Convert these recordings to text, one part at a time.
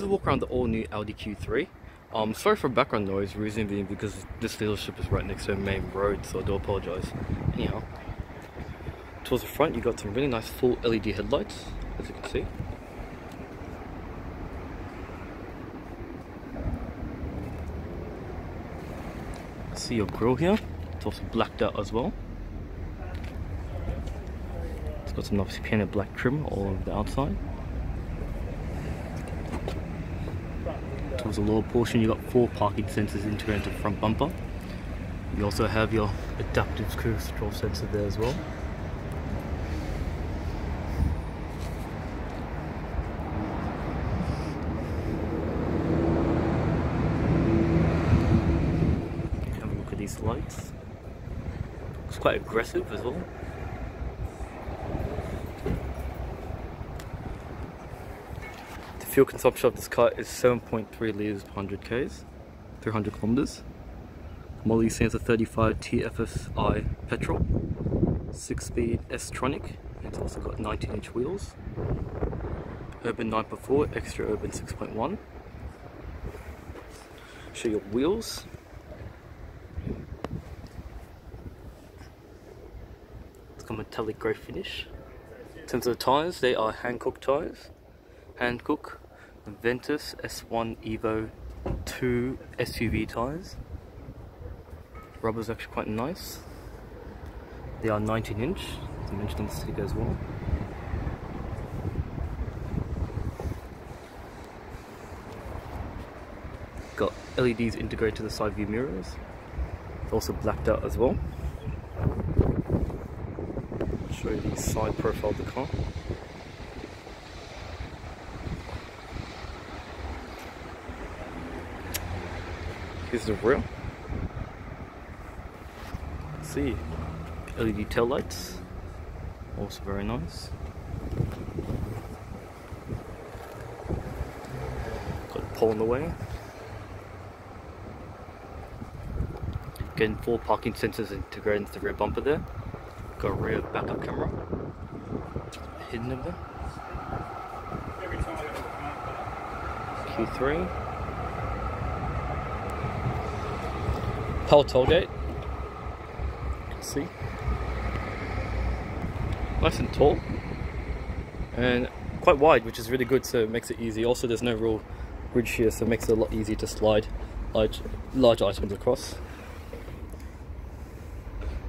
Just walk around the all new Audi Q3. Um, sorry for background noise, reason being because this dealership is right next to a main road, so I do apologise. Anyhow, towards the front you got some really nice full LED headlights, as you can see. See your grille here, it's also blacked out as well. It's got some nice painted black trim all over the outside. Towards the lower portion, you've got four parking sensors integrated into the front bumper. You also have your adaptive cruise control sensor there as well. Have a look at these lights. It's quite aggressive as well. Fuel consumption of this car is 7.3 litres per 100 k's, 300 kilometers. Model U stands a 35 TFSI petrol, 6-speed S-tronic. It's also got 19-inch wheels. Urban 9.4, extra urban 6.1. Show your wheels. It's got metallic grey finish. In terms of the tyres, they are Hankook tyres. Hankook Ventus S1 Evo 2 SUV tyres. Rubber's actually quite nice. They are 19 inch, as I mentioned on the sticker as well. Got LEDs integrated to the side view mirrors. It's also blacked out as well. Show you the side profile of the car. Here's the rear. See, LED tail lights, also very nice. Got a pole in the way. Getting four parking sensors integrated into the rear bumper there. Got a rear backup camera hidden over there. Q3. You can see. Nice and tall. And quite wide, which is really good, so it makes it easy. Also, there's no real bridge here, so it makes it a lot easier to slide large, large items across.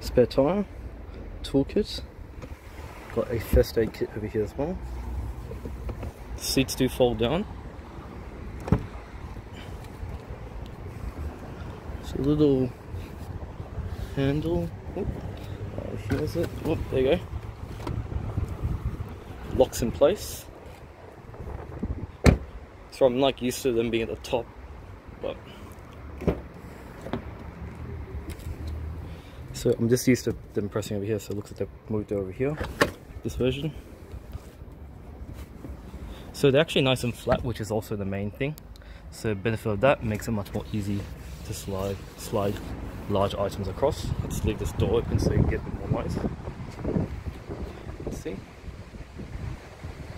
Spare tire, toolkit. Got a first aid kit over here as well. Seats do fold down. It's a little handle. Oh, it. Oh, there you go. Locks in place. So I'm like used to them being at the top, but so I'm just used to them pressing over here. So it looks like they've moved over here. This version. So they're actually nice and flat, which is also the main thing. So benefit of that makes it much more easy to slide slide large items across. Let's leave this door open so you can get a bit more noise. Let's see.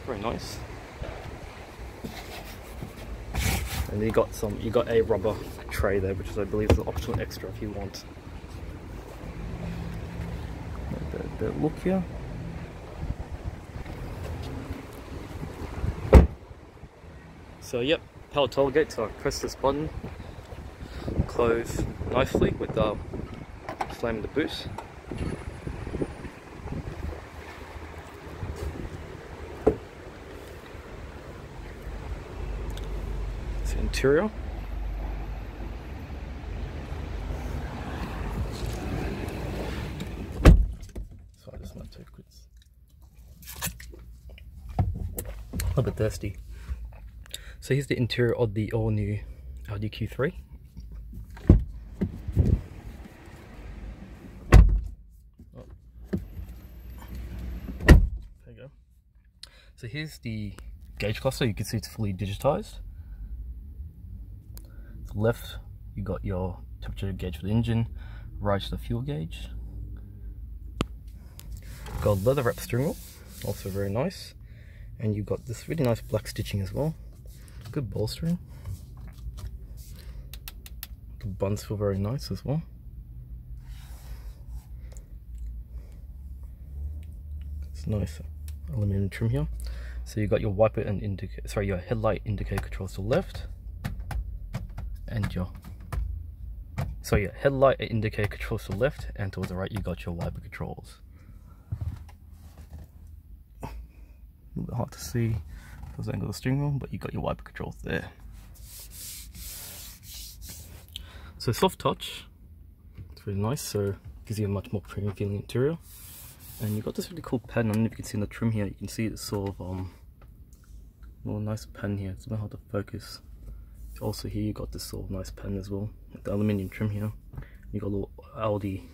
Very nice. And you got some you got a rubber tray there, which is I believe is an optional extra if you want. The, the look here. So yep, power tailgate, so I press this button, close nicely with um, the slam the boot. It's the interior. Sorry, this might take quick. A little bit thirsty. So here's the interior of the all new Audi Q3. Oh. There you go. So here's the gauge cluster. You can see it's fully digitized. To the left, you got your temperature gauge for the engine. Right, the fuel gauge. Got leather wrap steering wheel, also very nice. And you've got this really nice black stitching as well good bolstering. The buns feel very nice as well. It's nice aluminum trim here. So you got your wiper and indicator, sorry, your headlight indicator controls to the left, and your so yeah, headlight indicator controls to the left, and towards the right you got your wiper controls. A little bit hard to see because I angle the steering wheel, but you got your wiper controls there. So soft touch, it's really nice. So gives you a much more premium feeling interior. And you've got this really cool pen. I don't know if you can see in the trim here. You can see it's sort of um, little nice pen here. It's a bit hard to focus. Also here you got this sort of nice pen as well. With the aluminium trim here. You got a little Audi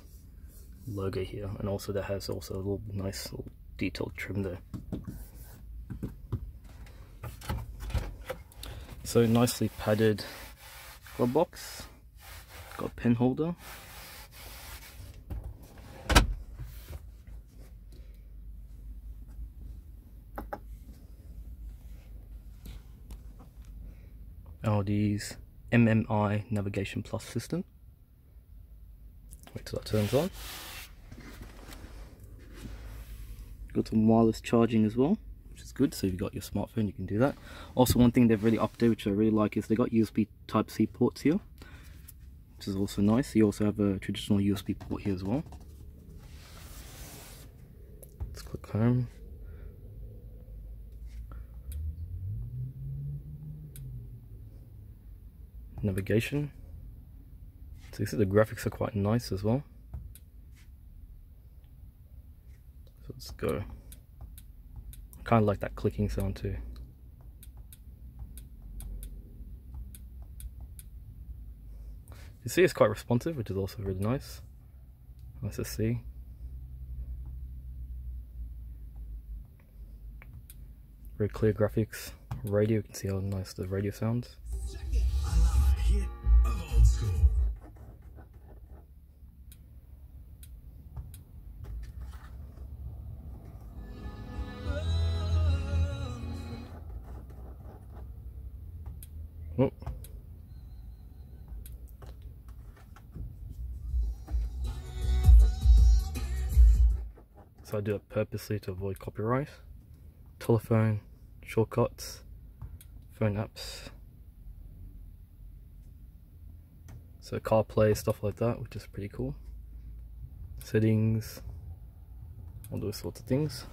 logo here, and also that has also a little nice little detailed trim there. So nicely padded glove box. Got a pen holder. Audi's MMI Navigation Plus system. Wait till that turns on. Got some wireless charging as well, which is good. So if you've got your smartphone, you can do that. Also, one thing they've really updated, which I really like, is they got USB Type-C ports here, which is also nice. You also have a traditional USB port here as well. Let's click home. Navigation. So you see the graphics are quite nice as well. So let's go. Kind of like that clicking sound too. You see it's quite responsive, which is also really nice. Nice to see. Very clear graphics. Radio, you can see how nice the radio sounds. So I do it purposely to avoid copyright. Telephone, shortcuts, phone apps. So CarPlay, stuff like that, which is pretty cool. Settings, all those sorts of things.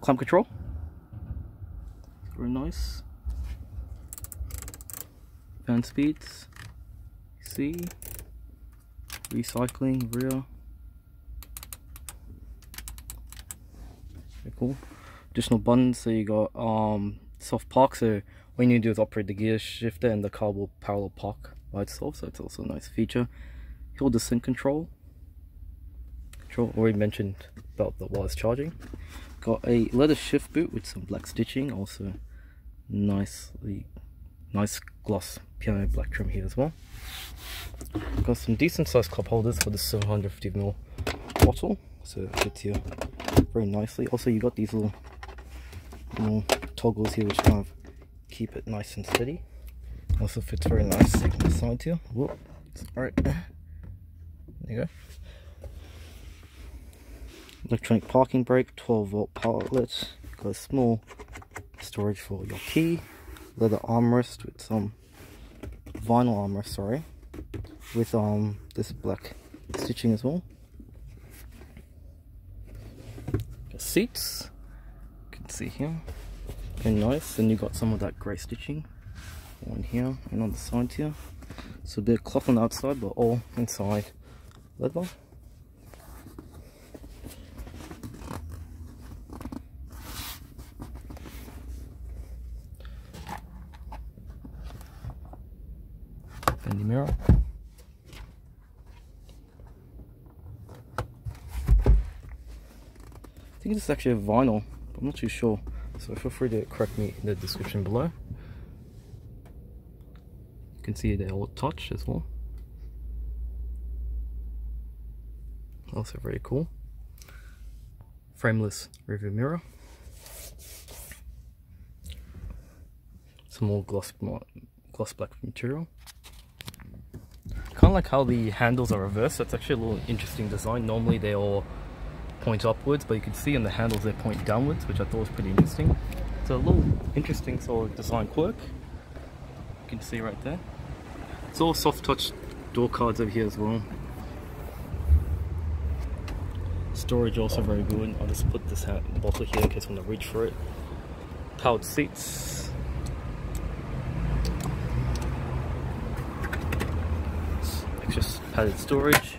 Climate control very nice fan speeds see recycling rear cool. Additional buttons so you got um soft park so what you need to do is operate the gear shifter and the car will parallel park by itself so it's also a nice feature. Hill descent control. Control already mentioned about the wireless charging. Got a leather shift boot with some black stitching also nicely nice gloss piano black trim here as well. Got some decent sized cup holders for the 750ml bottle so it fits here very nicely. Also you got these little little toggles here which kind of keep it nice and steady. Also fits very nice on the side here Whoop. all right. There you go. Electronic parking brake 12 volt power outlet got a small storage for your key, leather armrest with some vinyl armrest, sorry, with um this black stitching as well. Your seats, you can see here, very nice, and you got some of that grey stitching on here and on the side here. So a bit of cloth on the outside, but all inside leather. bendy mirror. Think it's actually a vinyl, but I'm not too sure. So feel free to correct me in the description below. You can see the old touch as well. Also very cool. Frameless rearview mirror. Some more gloss, gloss black material. Kind of like how the handles are reversed. That's actually a little interesting design. Normally they all point upwards, but you can see on the handles they point downwards, which I thought was pretty interesting. It's a little interesting sort of design quirk. You can see right there. It's all soft touch door cards over here as well. Storage also very good. I'll just put this bottle here in case I want to reach for it. Powered seats. Extra padded storage.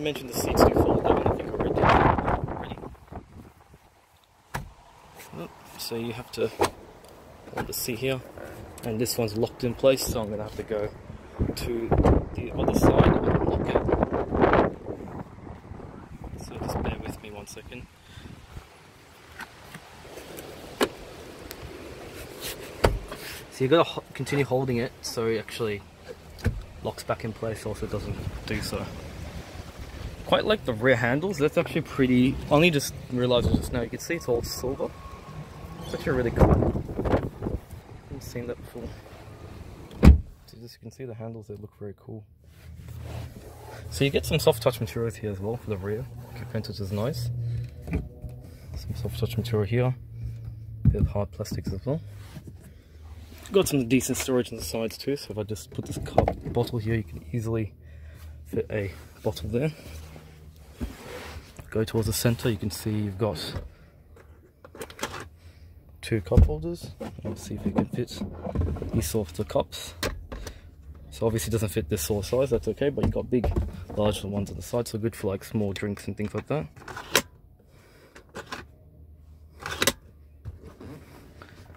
Did mention the seats do fold down, I think I already did already. So you have to hold the seat here, and this one's locked in place, so I'm gonna have to go to the other side and unlock it. So just bear with me one second. So you've gotta continue holding it so it actually locks back in place, also doesn't do so. Quite like the rear handles, that's actually pretty, only just realized just now, you can see it's all silver. It's actually really cool. I Haven't seen that before. So as you can see the handles, they look very cool. So you get some soft touch materials here as well for the rear, which is nice. Some soft touch material here, a bit of hard plastics as well. Got some decent storage on the sides too, so if I just put this cup bottle here, you can easily fit a bottle there go towards the center you can see you've got two cup holders. Let's see if it can fit these sorts of cups. So obviously it doesn't fit this sort of size that's okay but you've got big larger ones on the side so good for like small drinks and things like that.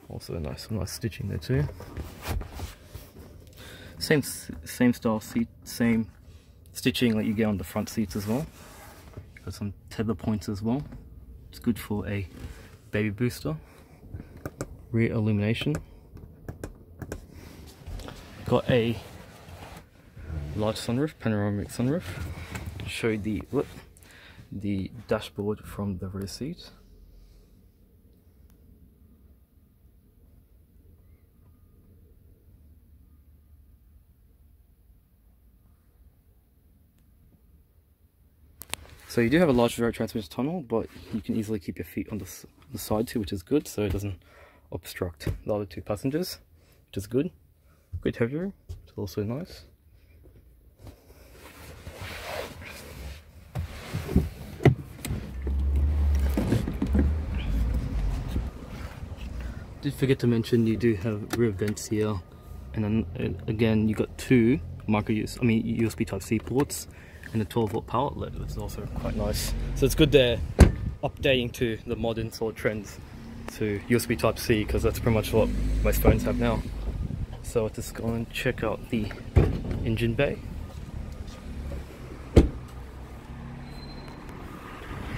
Also nice nice stitching there too. Same same style seat same stitching that you get on the front seats as well Got some tether points as well. It's good for a baby booster. Rear illumination. Got a large sunroof, panoramic sunroof. Show the whoop, the dashboard from the rear seat. So you do have a large transmission tunnel, but you can easily keep your feet on the, the side too, which is good, so it doesn't obstruct the other two passengers, which is good. Good heavier, it's also nice. Did forget to mention you do have rear vents here, and then again you got two micro USB, I mean USB Type C ports and a 12 volt power outlet which is also quite nice. So it's good they're updating to the modern sort of trends to USB type C because that's pretty much what most phones have now. So let's just go and check out the engine bay.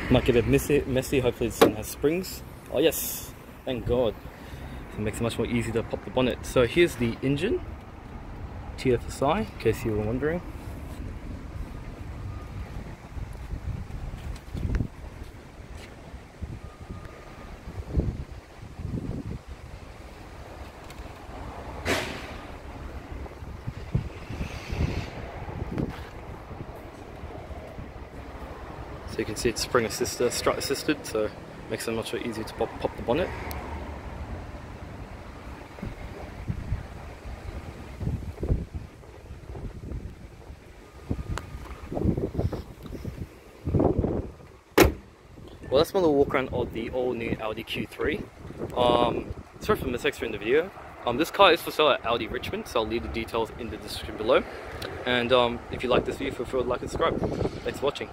Might get a bit messy, messy. Hopefully this one has springs. Oh yes. Thank god. It makes it much more easy to pop the bonnet. So here's the engine TFSI in case you were wondering See it's spring assisted, strut assisted, so makes it much easier to pop, pop the bonnet. Well, that's my little walk around of the all new Audi Q3. Um, sorry for the mistakes in the video. Um, this car is for sale at Audi Richmond, so I'll leave the details in the description below. And um, if you like this video, feel free to like and subscribe. Thanks for watching.